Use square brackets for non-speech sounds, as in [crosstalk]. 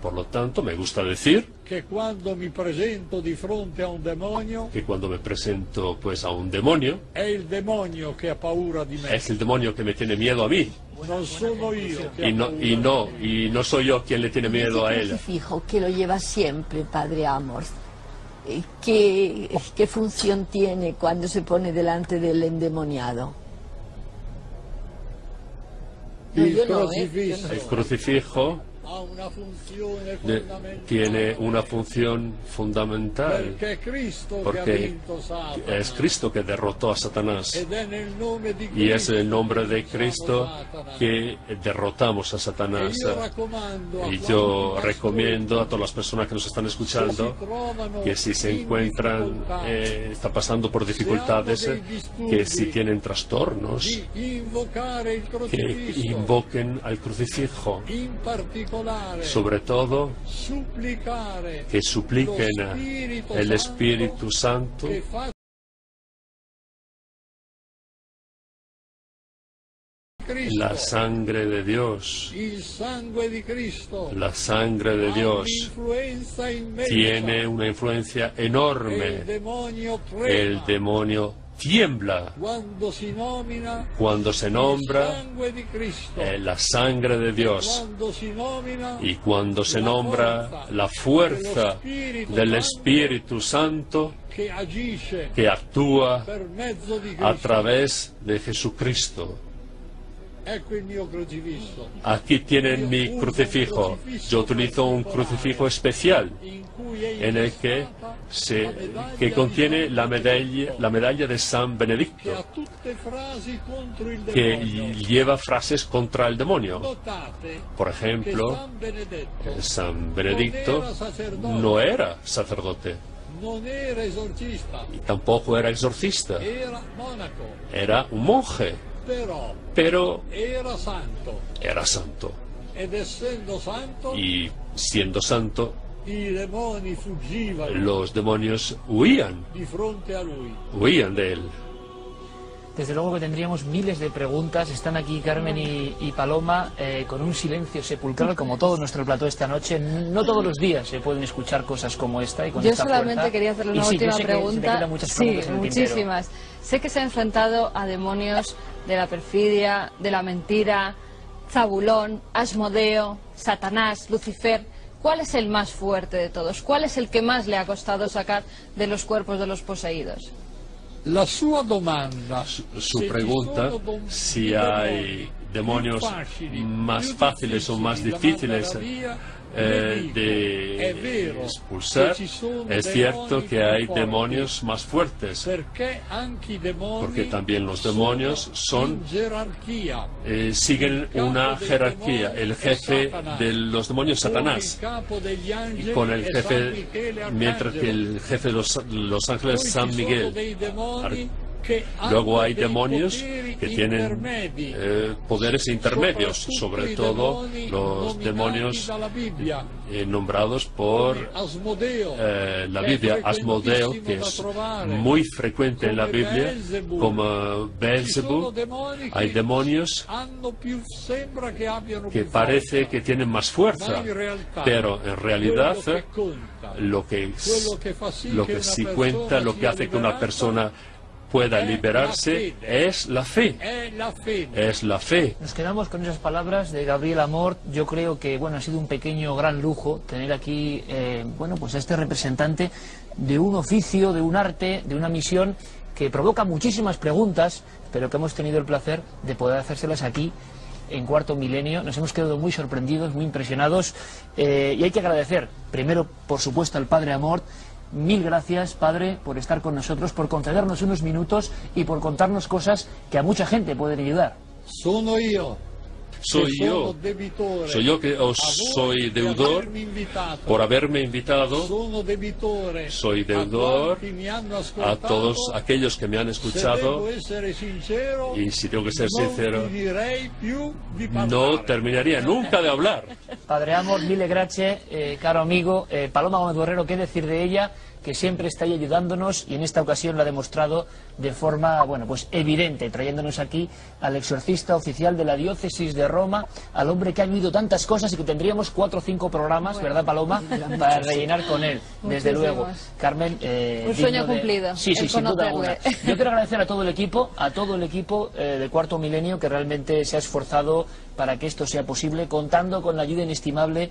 Por lo tanto, me gusta decir che quando mi presento di fronte a un demonio que cuando me presento pues a un demonio, è il demonio che ha paura di me, es el demonio que me tiene miedo a mí non sono io che y no, y no, y no soy yo quien le tiene miedo a él. crucifijo que lo lleva siempre, Padre Amor. Eh, ¿Qué, ¿Qué función tiene cuando se pone delante del endemoniado? No, no, ¿eh? El crucifijo de- tiene una función fundamental porque es Cristo que derrotó a Satanás. Y es en el nombre de Cristo que derrotamos a Satanás. Y yo recomiendo a todas las personas que nos están escuchando que si se encuentran, eh, está pasando por dificultades, eh, que si tienen trastornos, que invoquen al crucifijo. Sobre todo, que supliquen el Espíritu Santo la sangre de Dios. La sangre de Dios tiene una influencia enorme. El demonio tiembla. Cuando se nombra eh, la sangre de Dios. Si nomina y cuando se nombra la fuerza del Espíritu Santo que actúa a través de Jesucristo. Aquí tienen mi crucifijo. Yo utilizo un crucifijo especial en el que, se, que contiene la medalla, la medalla de San Benedicto, que lleva frases contra el demonio. Por ejemplo, San Benedicto no era sacerdote y tampoco era exorcista, era un monje, pero era santo Y siendo santo, los demonios huían, huían de él. Desde luego que tendríamos miles de preguntas. Están aquí Carmen y, y Paloma eh, con un silencio sepulcral como todo nuestro plató esta noche. No todos los días se pueden escuchar cosas como esta y con Yo esta solamente fuerza. quería hacerle Y una última sé que se te pregunta. sí, preguntas en el tintero. muchísimas. Sé que se ha enfrentado a demonios de la perfidia, de la mentira, Zabulón, Asmodeo, Satanás, Lucifer. ¿Cuál es el más fuerte de todos? ¿Cuál es el que más le ha costado sacar de los cuerpos de los poseídos? La sua domanda, Su pregunta, si hay demonios más fáciles o más difíciles eh, de expulsar, es cierto que hay demonios más fuertes, porque también los demonios son eh, siguen una jerarquía. El jefe de los demonios Satanás, angeli con el jefe, mientras que el jefe de los, los ángeles San Miguel. Luego hay demonios que tienen eh, poderes intermedios, sobre todo los demonios eh, nombrados por eh, la Biblia, Asmodeo, que es muy frecuente en la Biblia, como Beelzebub. Hay demonios que parece que tienen más fuerza, pero en realidad lo que, lo que sí cuenta, lo que hace que una persona pueda liberarse es la fe, es la fe. Nos quedamos con esas palabras de Gabriel Amor. Yo creo que bueno ha sido un pequeño gran lujo tener aquí eh, bueno pues a este representante de un oficio, de un arte, de una misión que provoca muchísimas preguntas, pero que hemos tenido el placer de poder hacérselas aquí en cuarto milenio. Nos hemos quedado muy sorprendidos, muy impresionados eh, y hay que agradecer primero, por supuesto, al Padre Amor. Mil gracias, Padre, por estar con nosotros, por concedernos unos minutos y por contarnos cosas que a mucha gente pueden ayudar. Sono io. Soy yo, debitore soy yo que os soy deudor por haberme invitado. Soy a deudor a todos aquellos que me han escuchado. y si tengo que ser sincero, no terminaría nunca de hablar. Padre Amor, mille grazie, eh, caro amigo. Eh, Paloma Gómez Borrero, ¿qué decir de ella? Que siempre está ahí ayudándonos y en esta ocasión lo ha demostrado de forma, bueno, pues evidente, trayéndonos aquí al exorcista oficial de la diócesis de Roma, al hombre que ha vivido tantas cosas y que tendríamos cuatro o cinco programas, ¿verdad, Paloma?, [laughs] para rellenar con él, desde luego. Carmen, eh, un sueño cumplido. Sí, sí, sin duda alguna. Yo quiero agradecer a todo el equipo, a todo el equipo eh, del Cuarto Milenio que realmente se ha esforzado para que esto sea posible, contando con la ayuda inestimable